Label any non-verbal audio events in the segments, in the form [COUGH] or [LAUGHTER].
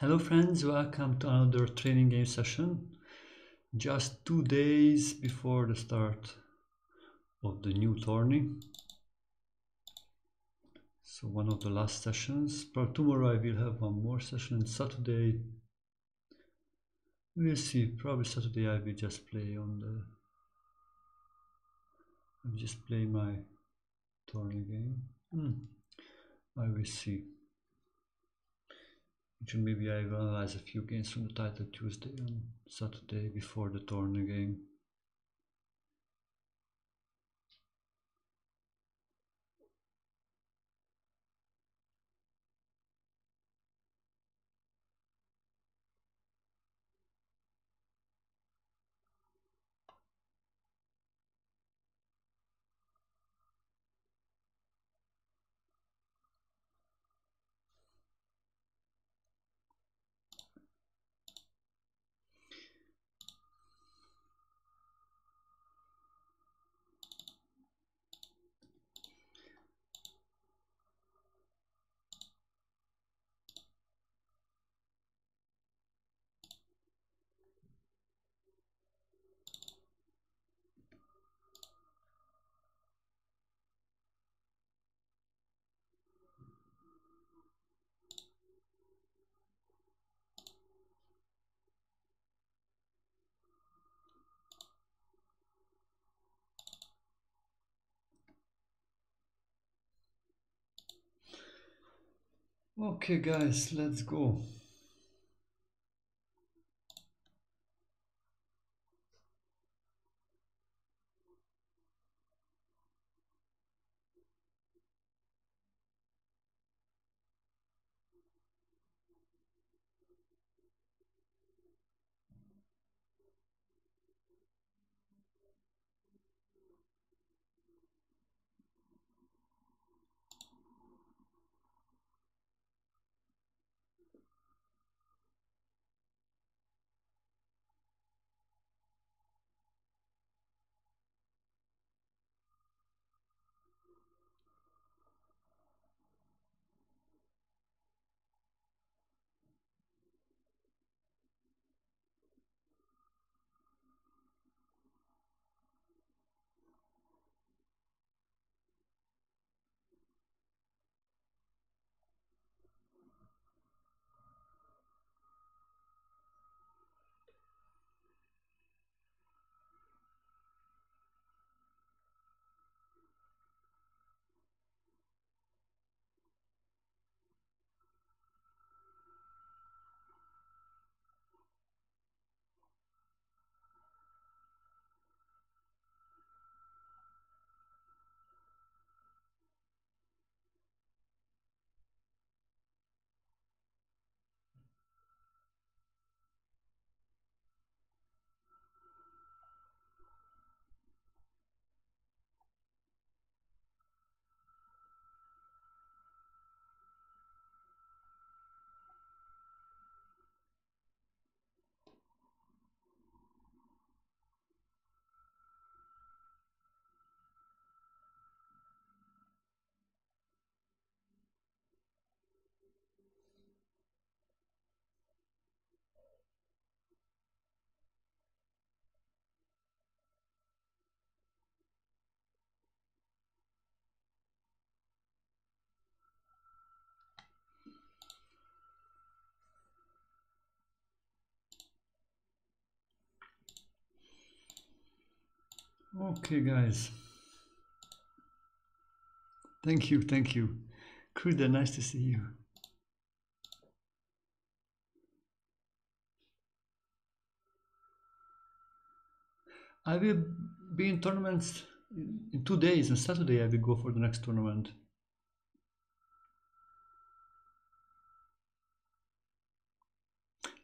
Hello friends, welcome to another training game session. Just two days before the start of the new tourney. So one of the last sessions. But tomorrow I will have one more session. Saturday, we'll see. Probably Saturday I will just play on the. I will just play my tourney game. Hmm. I will see. Maybe I will analyze a few games from the Titled Tuesday and Saturday before the tourney game. Okay, guys, let's go. Okay, guys. Thank you, thank you. Kruda, nice to see you. I will be in tournaments in two days. On Saturday, I will go for the next tournament.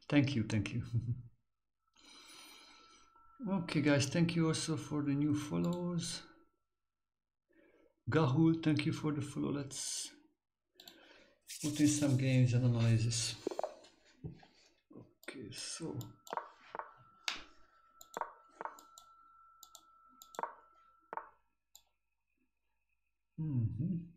Thank you, thank you. [LAUGHS] okay, guys, thank you also for the new follows. Gahul, thank you for the follow. Let's put in some games and analysis. Okay, so. Mhm.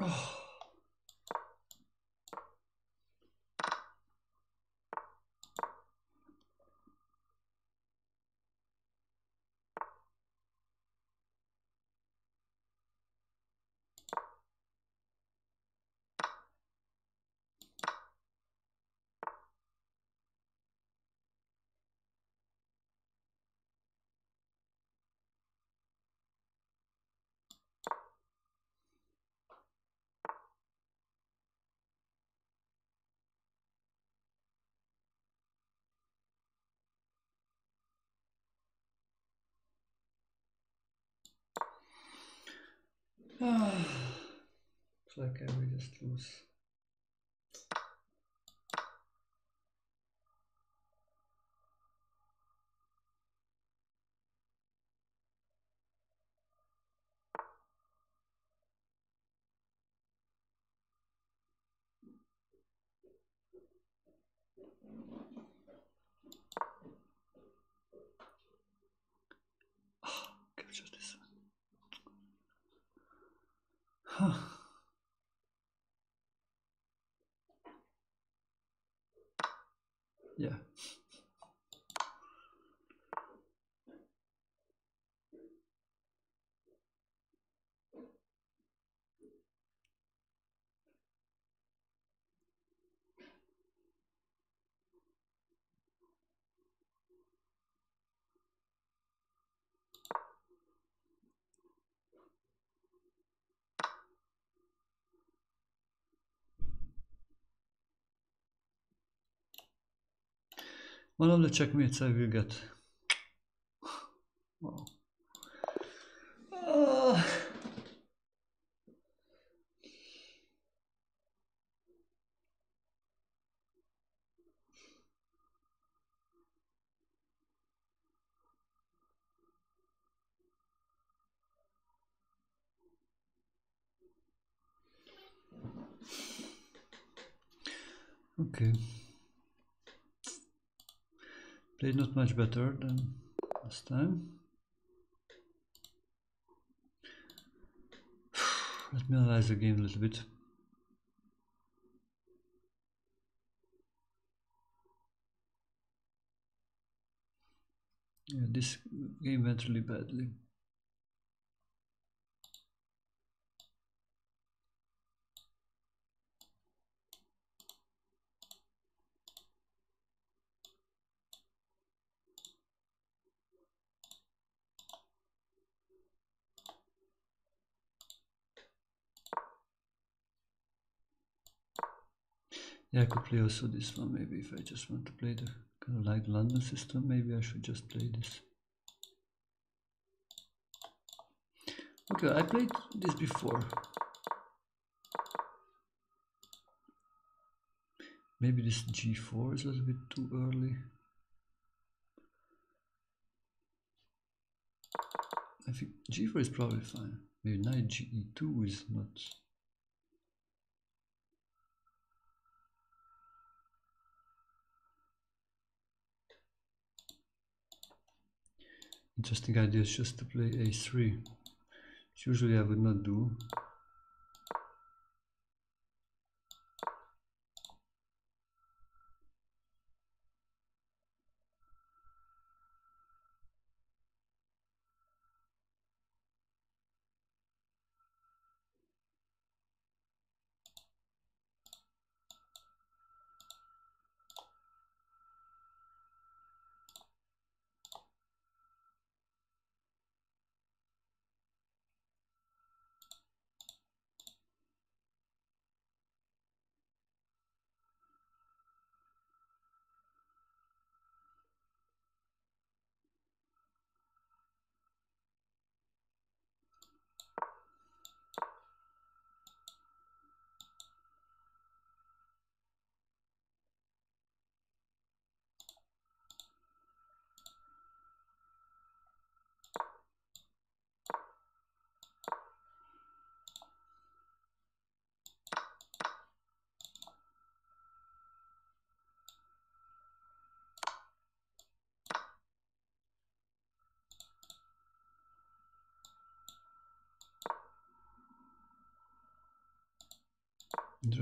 Oh. It's like I one. yeah. One of the checkmates I will get. Okay. Played not much better than last time. [SIGHS] Let me analyze the game a little bit. Yeah, this game went really badly. Yeah, I could play also this one maybe if I just want to play the kind of like London system, maybe I should just play this. Okay, I played this before. Maybe this g4 is a little bit too early. I think g4 is probably fine. Maybe knight ge2 is not Interesting idea is just to play a3. Which usually I would not do.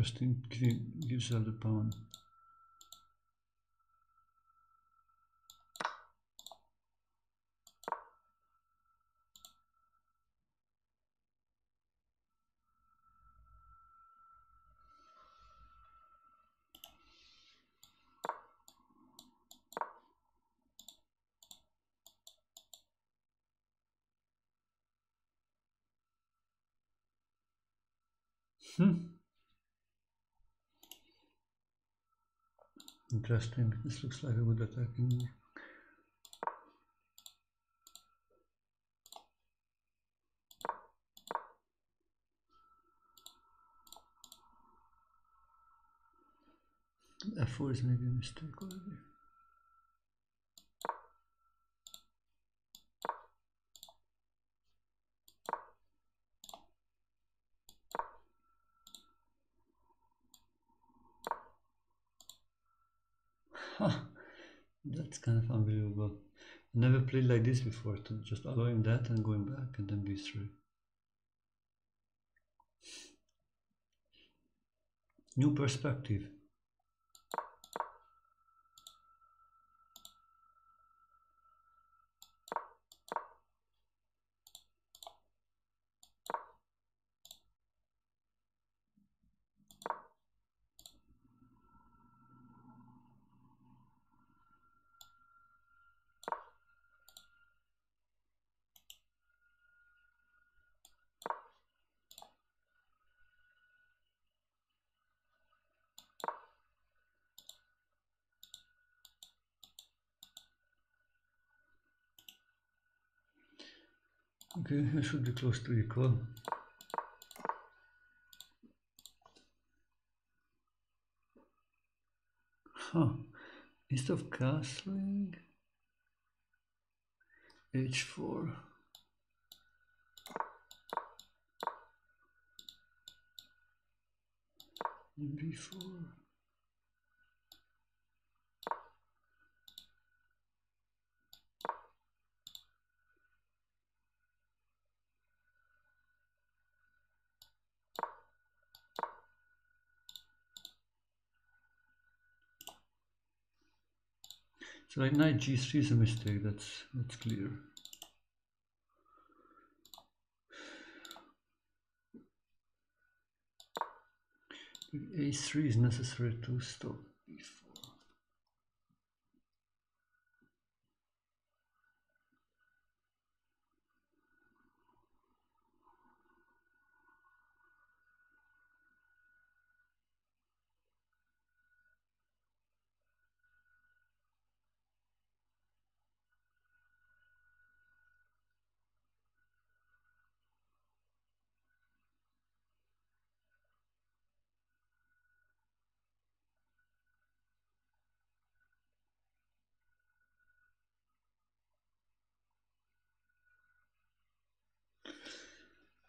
Interesting. Give, gives her the pawn. Hmm. Interesting. This looks like a good attacking move. F4 is maybe a mistake already. That's kind of unbelievable. I never played like this before, to just allowing that and going back and then b3. New perspective. Okay, I should be close to equal. Huh. Instead of castling, h4. b4. So like knight g3 is a mistake, that's that's clear. a3 is necessary to stop b4.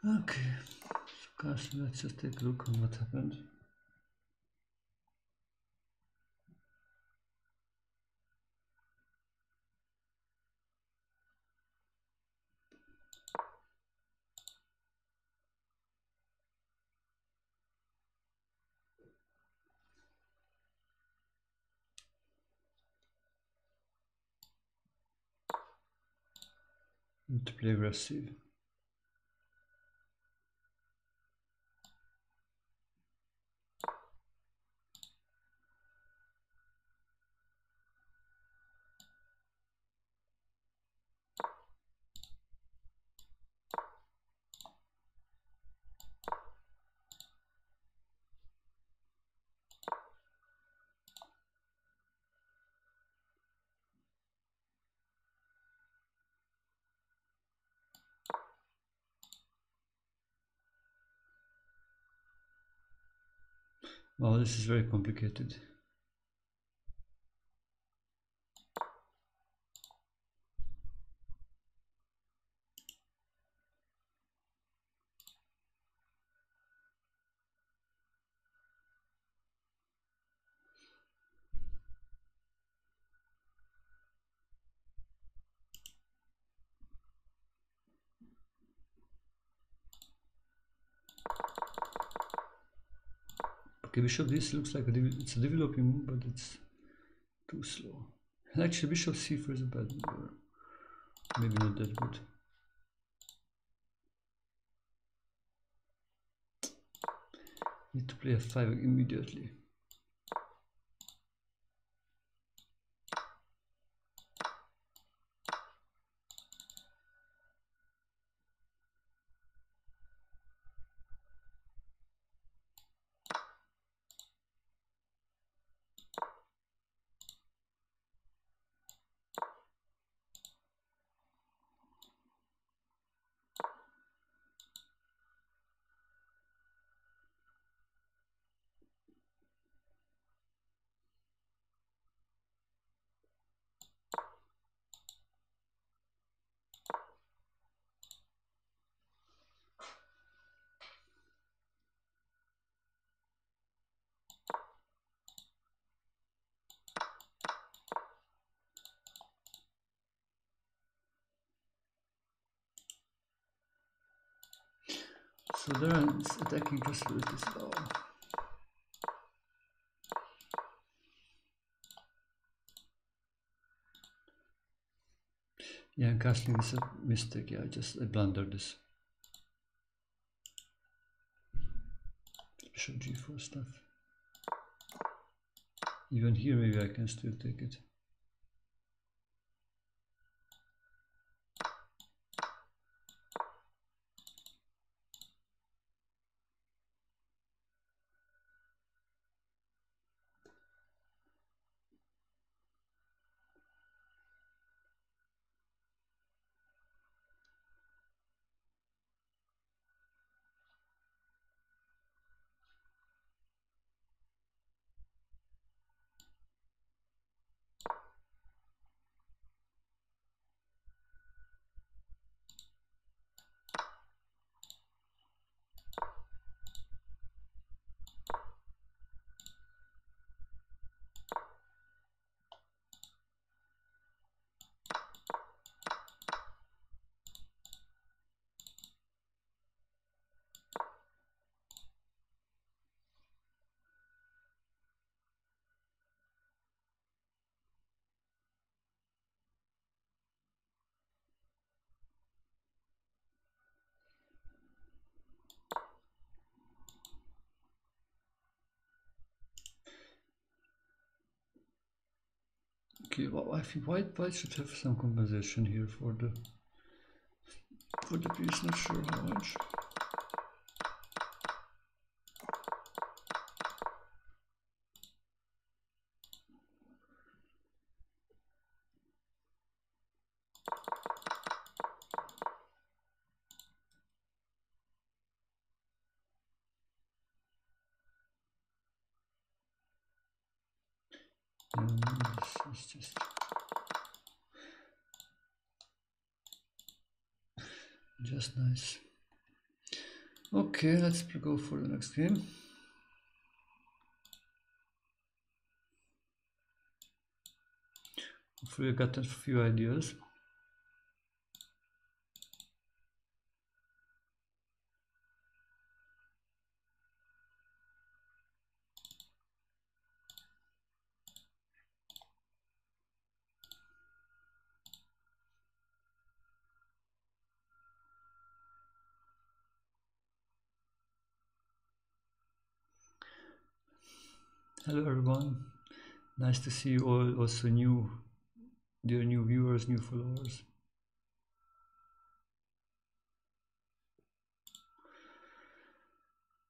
Okay, guys, let's just take a look on what happened. to play aggressive. Wow, this is very complicated. Bishop this looks like a it's a developing move, but it's too slow. actually, bishop c4 is a bad move. Maybe not that good. Need to play f5 immediately. So there are attacking possibilities now. Yeah, castling is a mistake. Yeah, I just I blundered this. Bishop g4 stuff. Even here, maybe I can still take it. Okay, well, I think white white should have some compensation here for the for the piece. Not sure how much. It's just just nice. Okay let's go for the next game. Hopefully I got a few ideas Hello everyone, nice to see you all, also new, dear new viewers, new followers.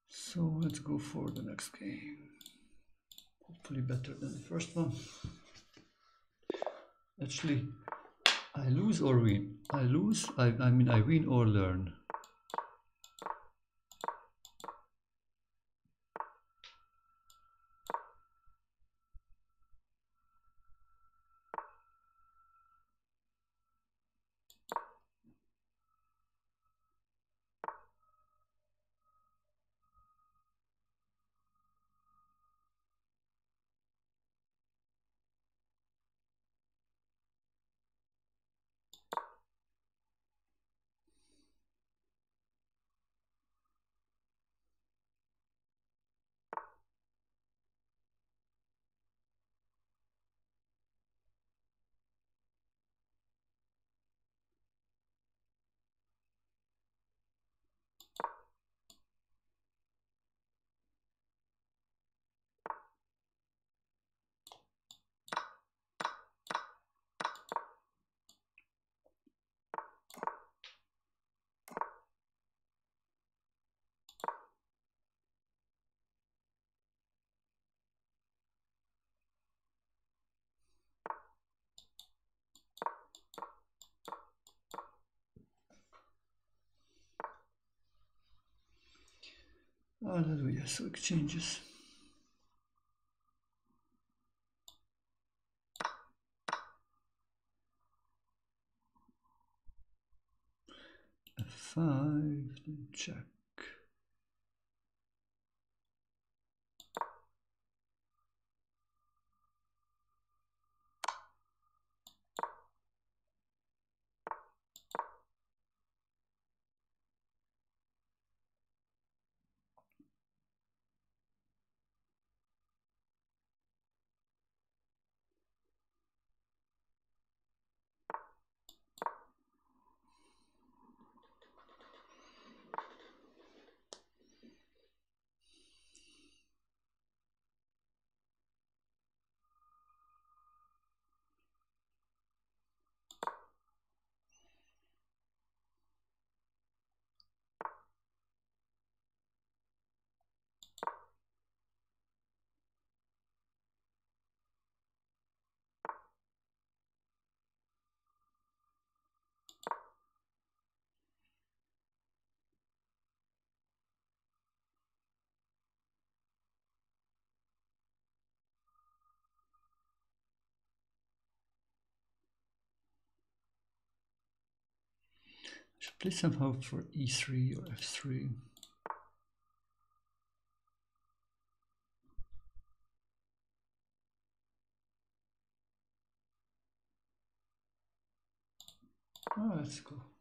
So let's go for the next game. Hopefully better than the first one. Actually, I lose or win. I lose, I, I mean I win or learn. Hallelujah. So exchanges. F5, then check. Should play somehow for e3 or f3. Oh, ah, that's cool.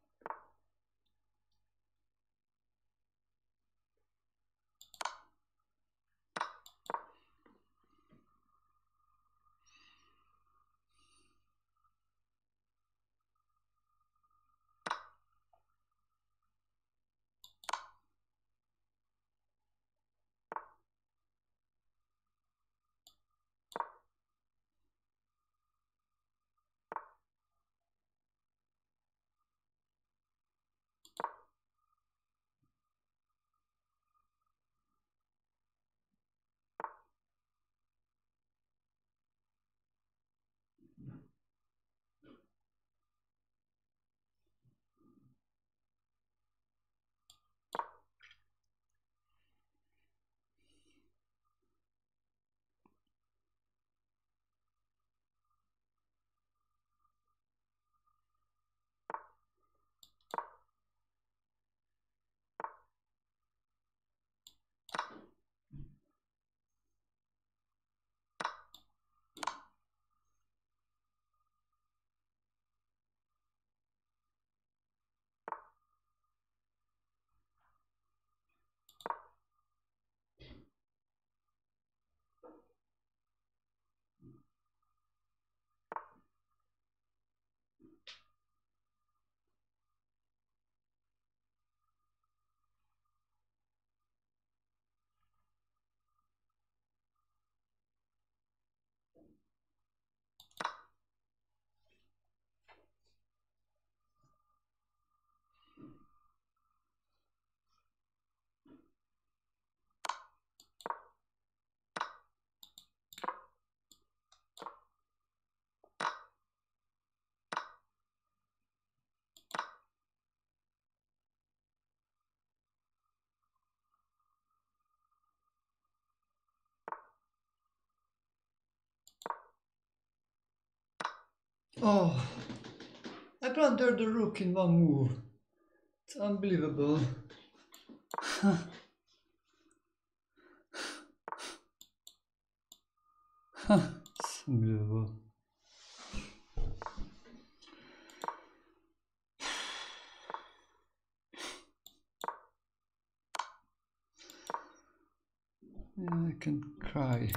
Oh, I blundered the rook in one move. It's unbelievable. it's unbelievable. Yeah, I can cry.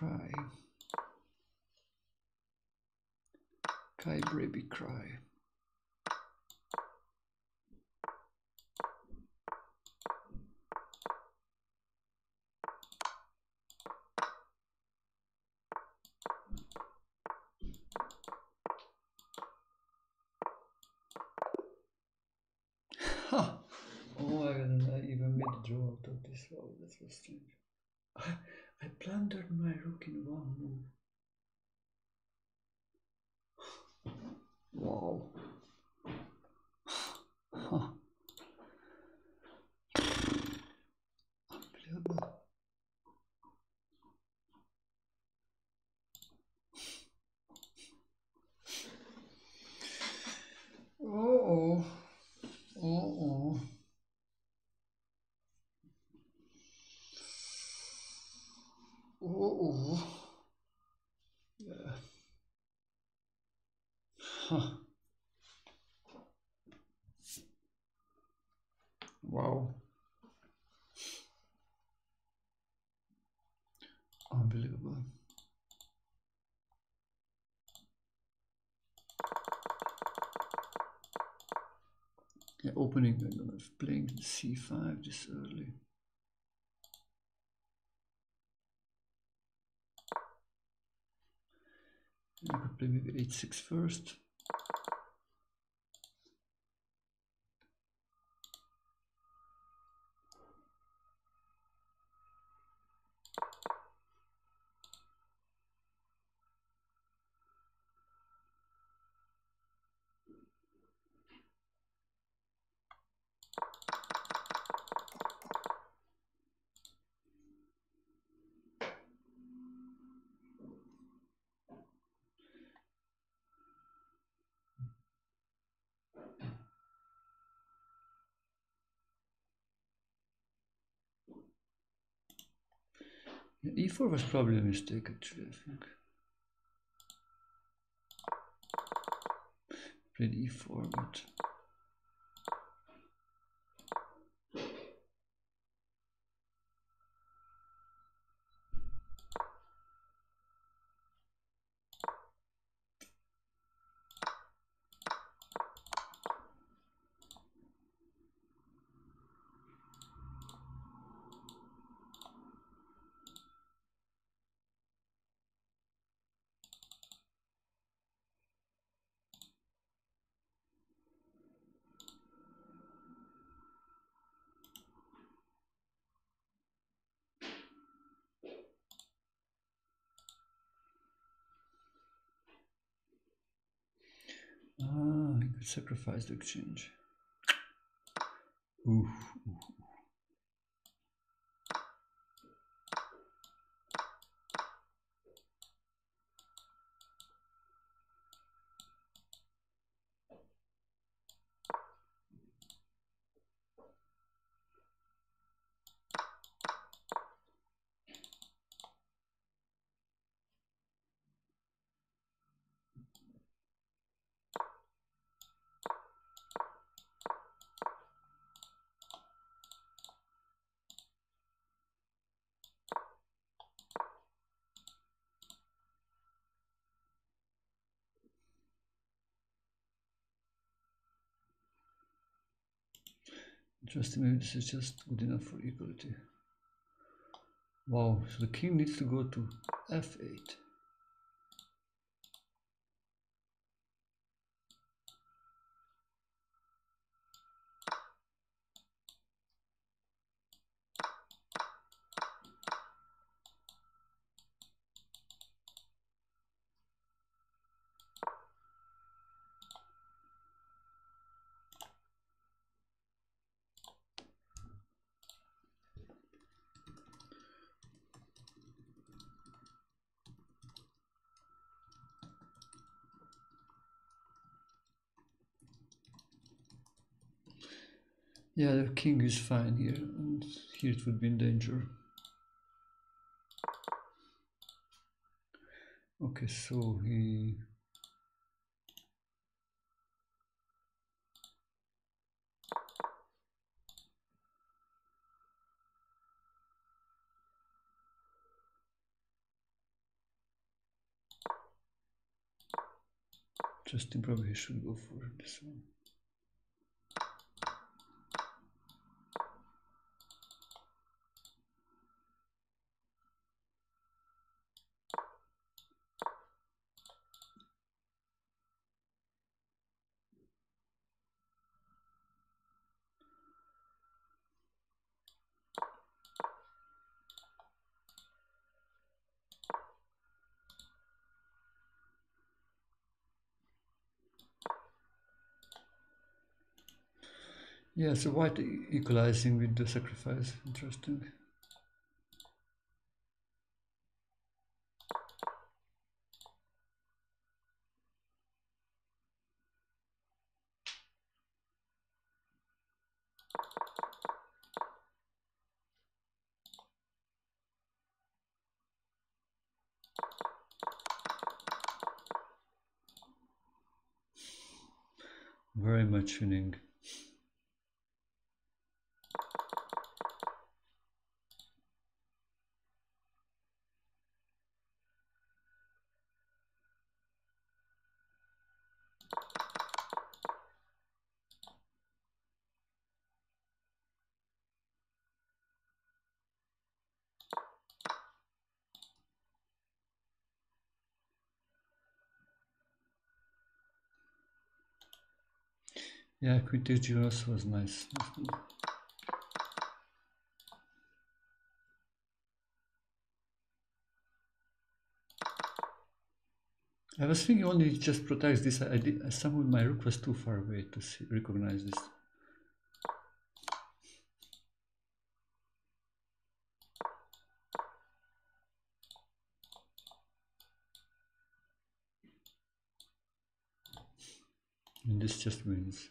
Cry. Cry, baby, cry. Ha! [LAUGHS] Oh I even made a draw out of this. That was strange. I blundered my rook in one move. Wow. Huh. Wow. Unbelievable. Yeah, opening, know if playing c5 this early. I could play maybe h6 first. E4 was probably a mistake actually, I think. Played e4, but Ah, you could sacrifice the exchange. Ooh, ooh. Interesting, maybe this is just good enough for equality. Wow, so the king needs to go to f8. Yeah, the king is fine here, and here it would be in danger. Okay, so he... Justin probably should go for this one. Yeah, so white equalizing with the sacrifice, interesting. Yeah, Quintus Junos was nice. I was thinking only just protects this. I did somehow my rook was too far away to see, recognize this. And this just wins.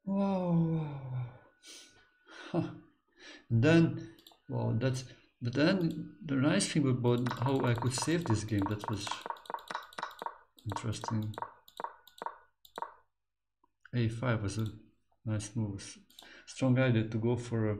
Wow. Huh. And then, well, that's, but then the nice thing about how I could save this game, that was interesting. A5 was a nice move. Strong idea to go for a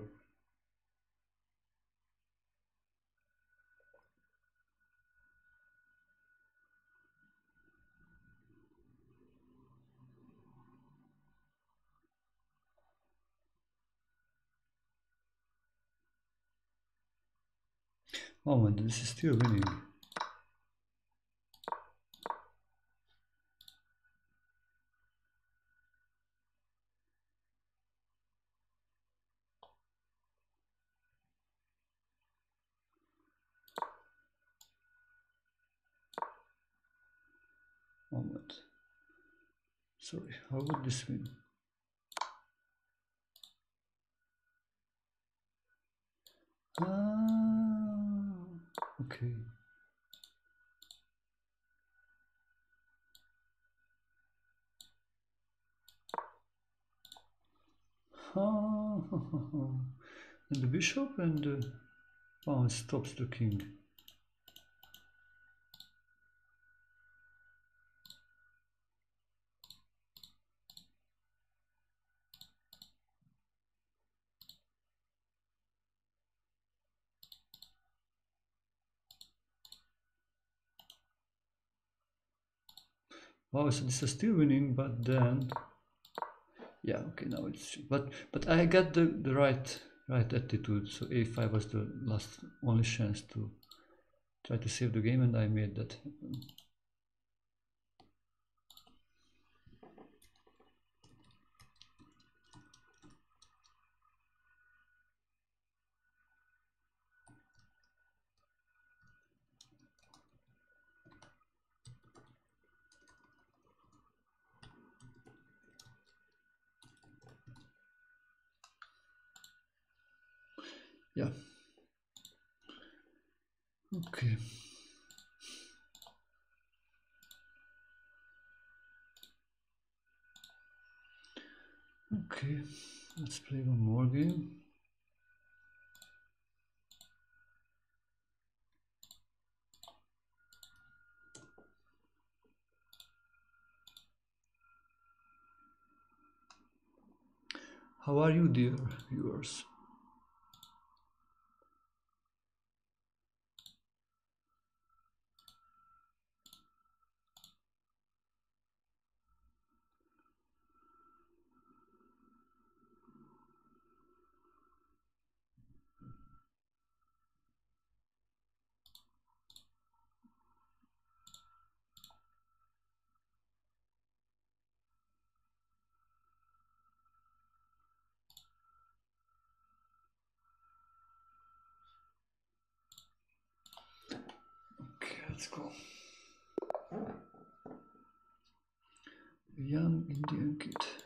Man, this is still winning. Moment. Sorry, how would this win? Ah, okay. [LAUGHS] And the bishop and uh, oh, the pawn stops the king. Wow, so this is still winning, but then yeah, okay, now it's but but I got the the right right attitude. So a5 was the last only chance to try to save the game, and I made that happen. Yeah. Okay. Okay, let's play one more game. How are you, dear viewers? Okay, let's go. Indian kid.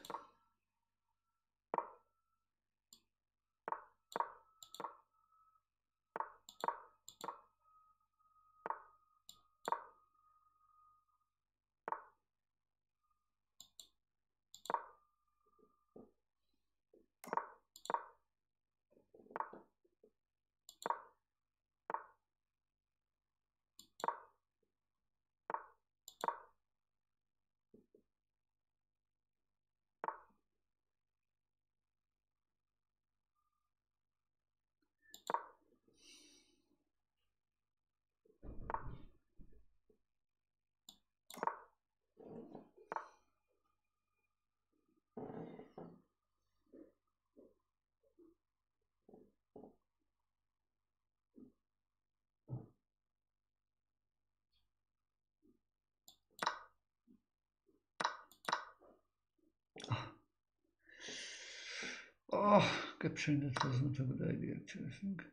Oh, capturing that was not a good idea actually, I think.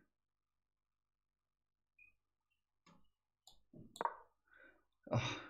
Oh,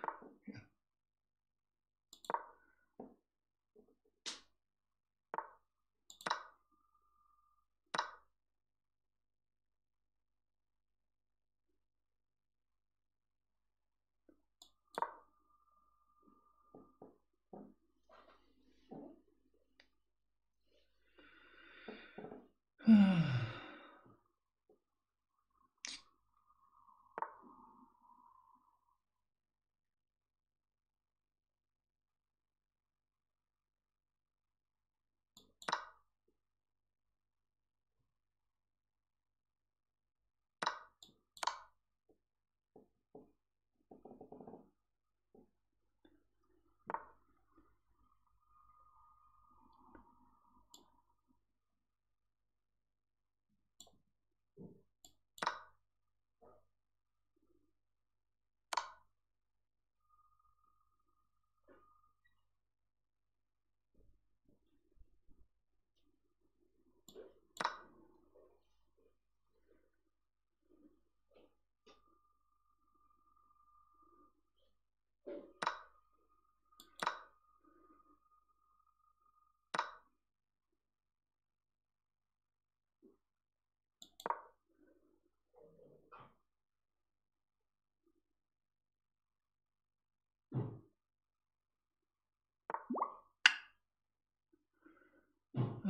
[SIGHS]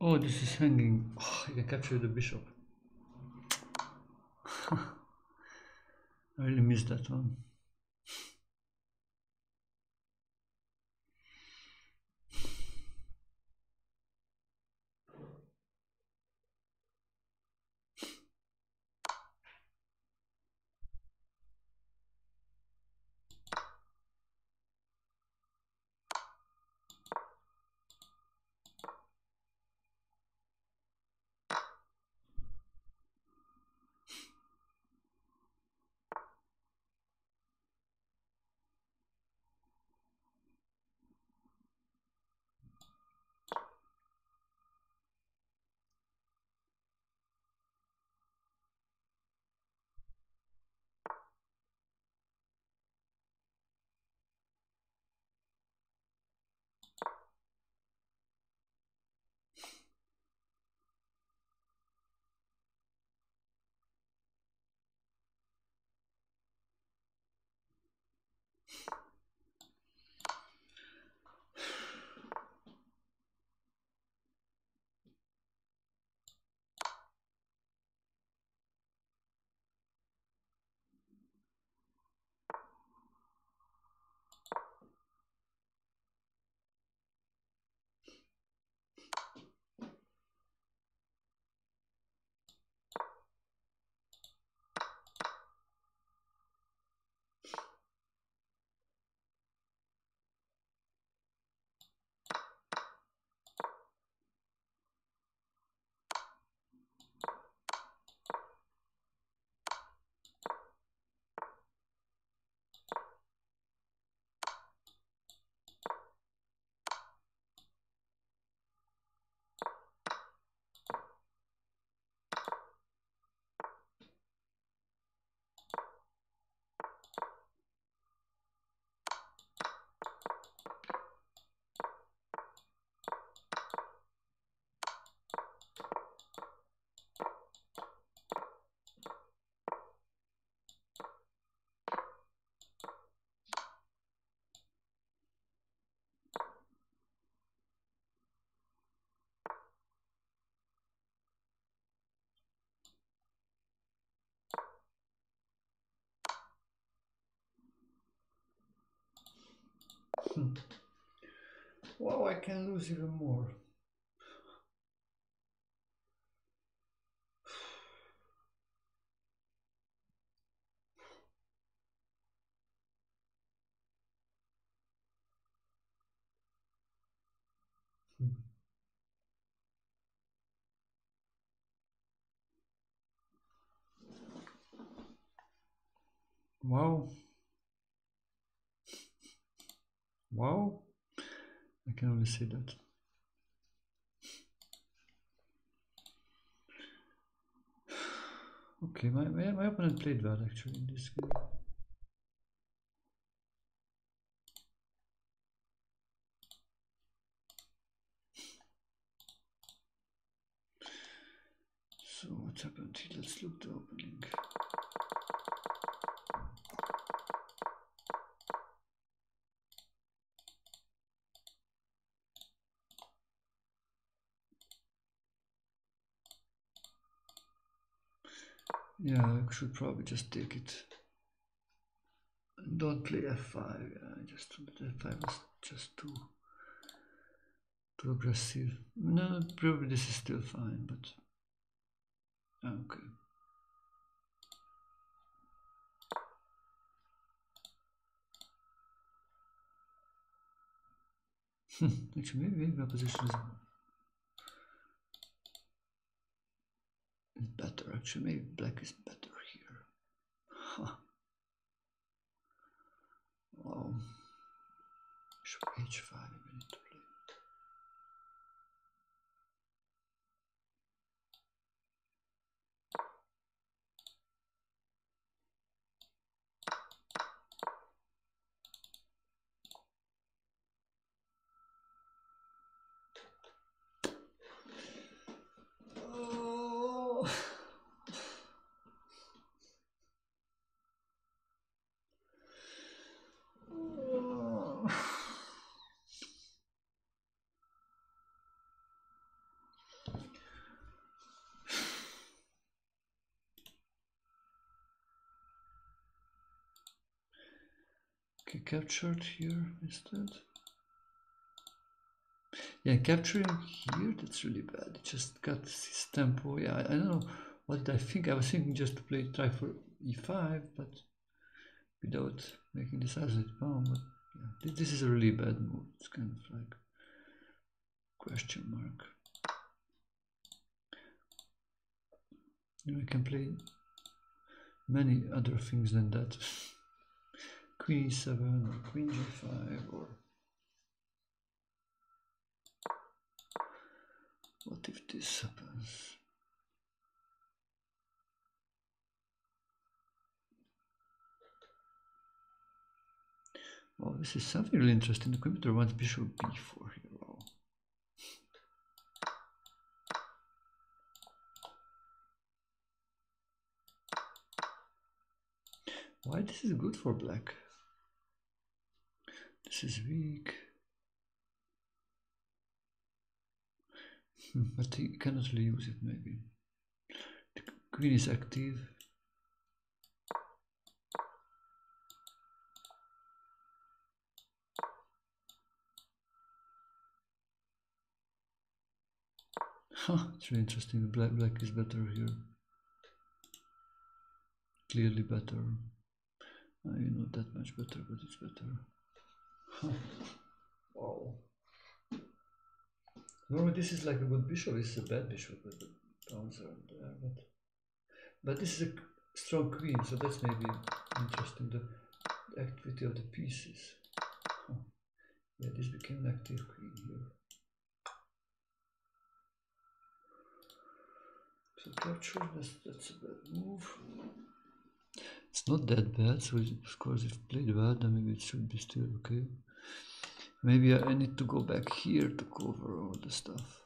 Oh, this is hanging. Oh, I can capture the bishop. Really missed that wow, I can lose even more. Hmm. Wow. Wow. I can only see that. Okay, my, my, my opponent played well actually in this game. So what happened here? Let's look the opening. Yeah, I should probably just take it. Don't play f5. Yeah, I just thought that f5 was just too too aggressive. No, probably this is still fine, but ah, okay. Hmm, actually, maybe, maybe my position is better. Actually maybe black is better here. Huh. wow. Bishop h5 Okay, captured here instead. Yeah, capturing here, that's really bad. It just got this tempo. Yeah, I, I don't know what I think. I was thinking just to play try for e5, but without making this as it pawn. But yeah, this, this is a really bad move. It's kind of like question mark. You know, I can play many other things than that. [LAUGHS] Queen e7 or Queen g5 or What if this happens? Well, this is something really interesting. The computer wants bishop b4 here. Wow. Why this is good for black? This is weak. Hmm, but he cannot really use it maybe. The queen is active. Huh, it's really interesting. The black black is better here. Clearly better. Uh, know that much better, but it's better. [LAUGHS] Wow. Normally this is like a good bishop, this is a bad bishop, but the pawns are there. But, but this is a strong queen, so that's maybe interesting, the, the activity of the pieces. Huh. Yeah, this became an active queen here. So capture, that's, that's a bad move. It's not that bad, so of course if played well, then maybe it should be still okay. Maybe I need to go back here to cover all the stuff.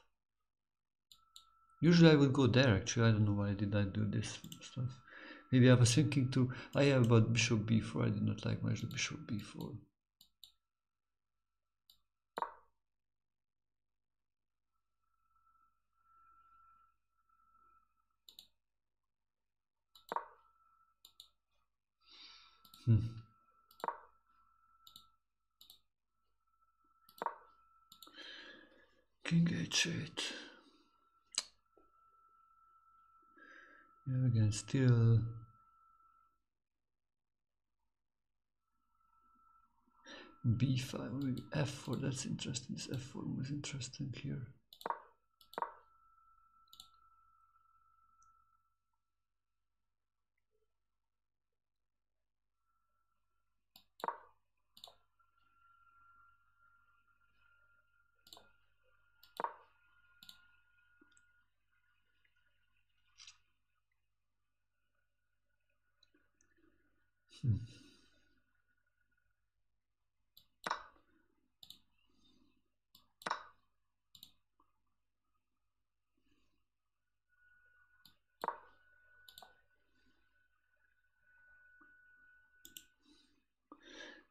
Usually I would go there actually, I don't know why did I do this stuff. Maybe I was thinking to, I have about bishop b4, I did not like much the bishop b4. Hmm. H8. Yeah, again, still b5 maybe f4 that's interesting. This f4 was interesting here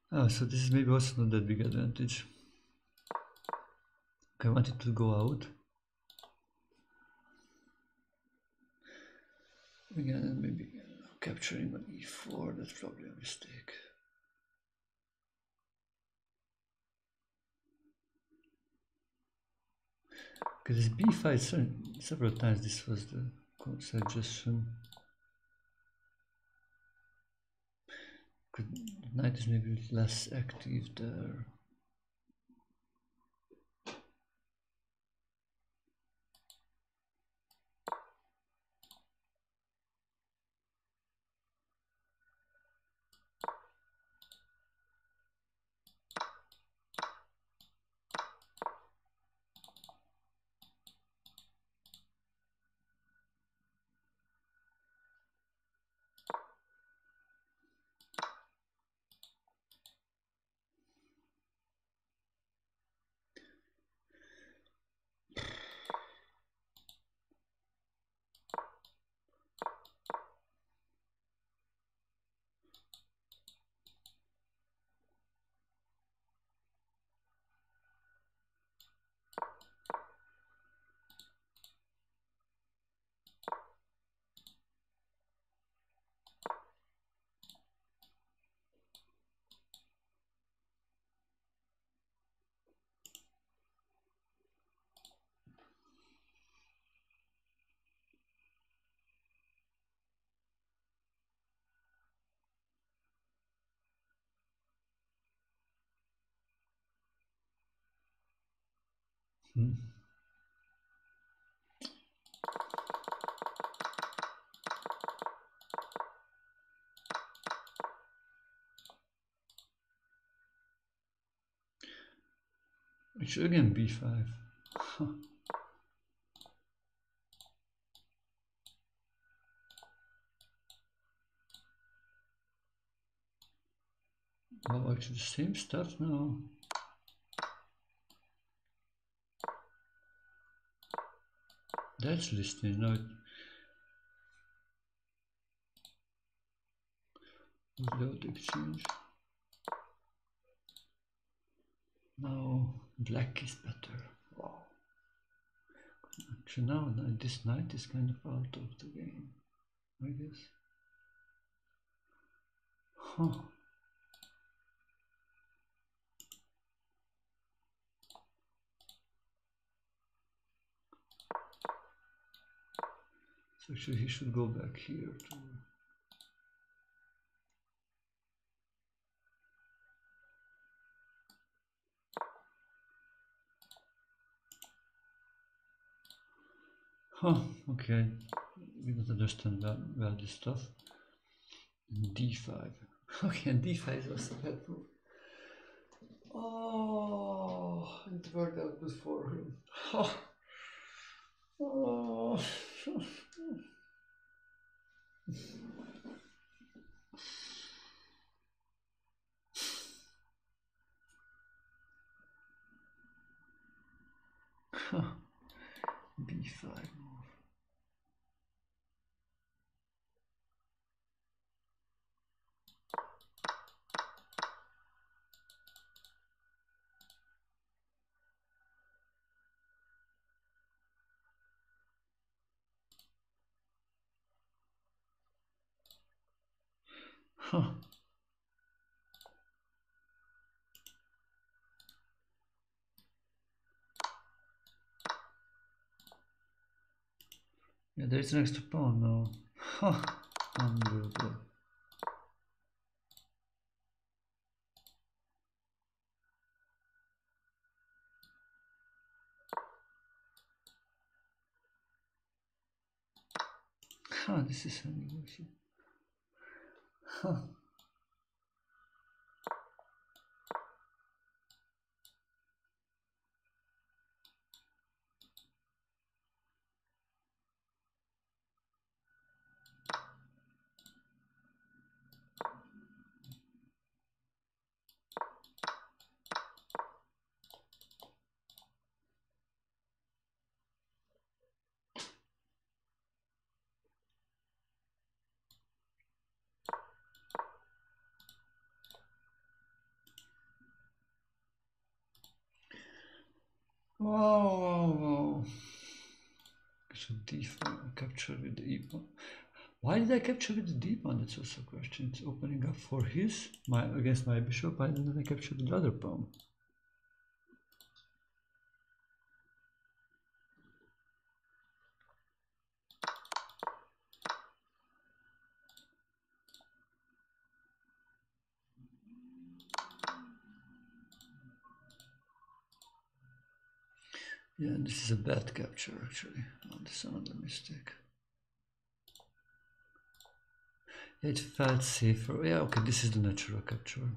Oh, so this is maybe also not that big advantage. I wanted to go out. Again, maybe capturing on e4, that's probably a mistake. Because this b5, several times this was the suggestion. Knight is maybe less active there. Hmm. Which again b5. Huh. Oh, actually the same stuff now. That's listening. No, without exchange. Now black is better. Wow. Actually, now this knight is kind of out of the game, I guess. Huh. So actually he should go back here too. Huh, okay. We don't understand well, well this stuff. D5. [LAUGHS] Okay, and D5 is also helpful. Oh, it worked out good for him. Oh. [LAUGHS] Oh. oh. [LAUGHS] B5 move. Huh. Yeah, there's an extra pawn now. Huh. Unbelievable. Huh, this is unusual. Huh. [LAUGHS] Wow, wow, wow. So d5 capture with the e pawn. Why did I capture with the d pawn? That's also a question. It's opening up for his my against my bishop. Why didn't I capture the other pawn? Yeah, this is a bad capture actually. Oh, this is another mistake. It felt safer. Yeah, okay, this is the natural capture.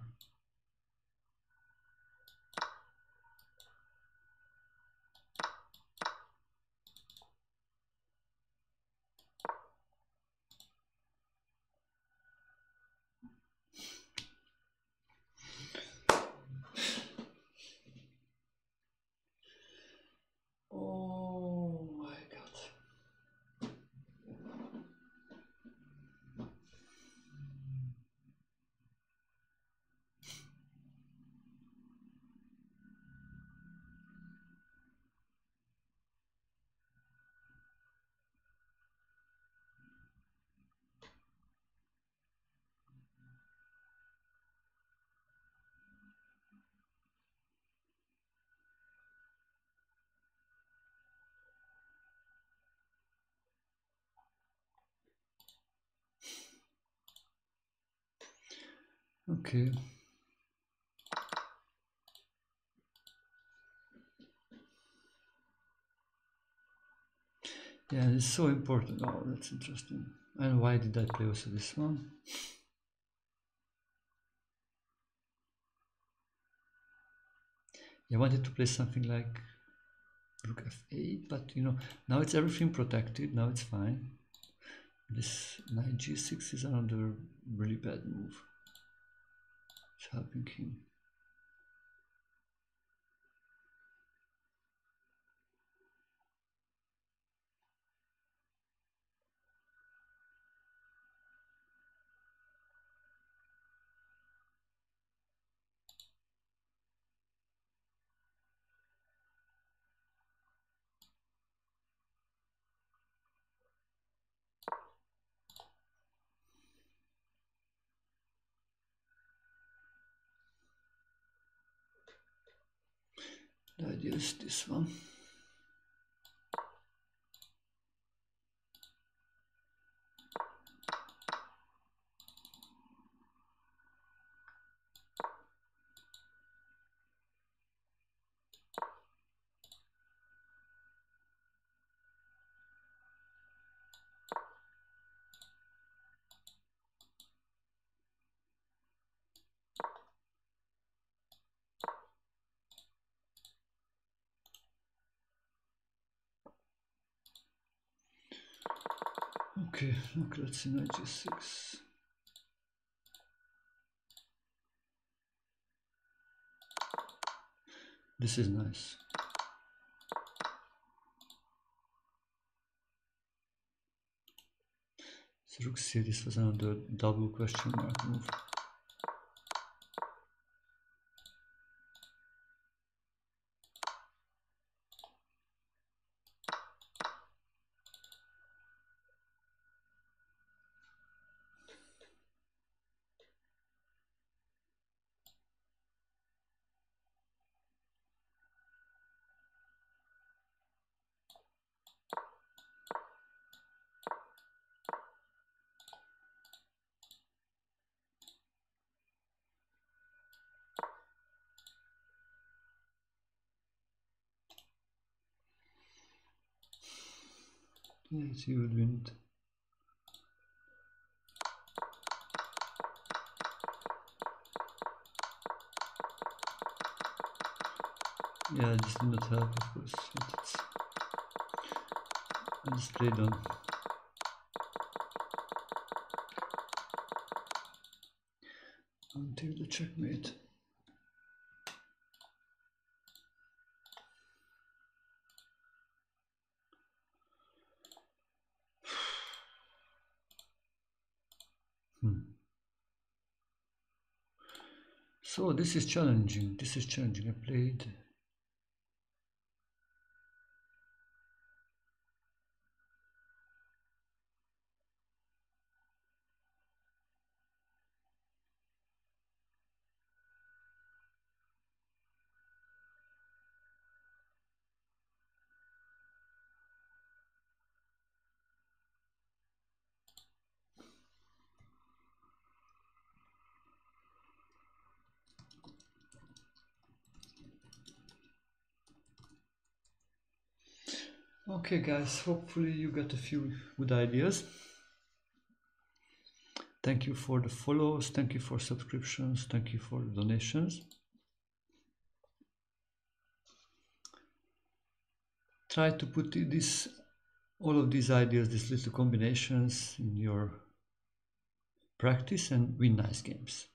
Okay. Yeah, it's so important. Oh, that's interesting. And why did I play also this one? I wanted to play something like rook f8, but you know, now it's everything protected, now it's fine. This knight g6 is another really bad move. It's helping him. I use this one. Let's see, 96. This is nice. So rook c, this was another double question mark move. Hmm, yes, you would win it. Yeah, this did not help, of course. It's, just played on. Until the checkmate. Hmm. So this is challenging. This is challenging. I played Okay guys, hopefully you got a few good ideas. Thank you for the follows, thank you for subscriptions, thank you for donations. Try to put this all of these ideas, these little combinations in your practice and win nice games.